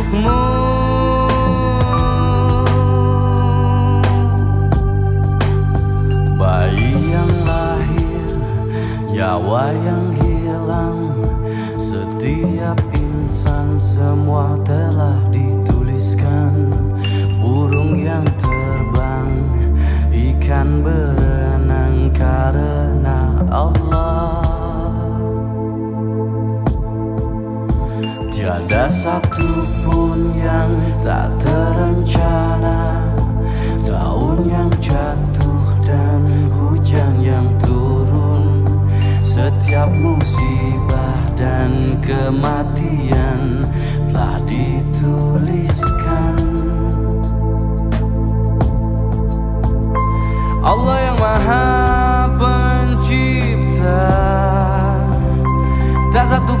untukmu. Bayi yang lahir, nyawa yang hilang. Setiap insan semua telah dituliskan. Burung yang terbang, ikan berenang satu pun yang tak terencana. Daun yang jatuh dan hujan yang turun. Setiap musibah dan kematian telah dituliskan. Allah yang maha pencipta. Tak satu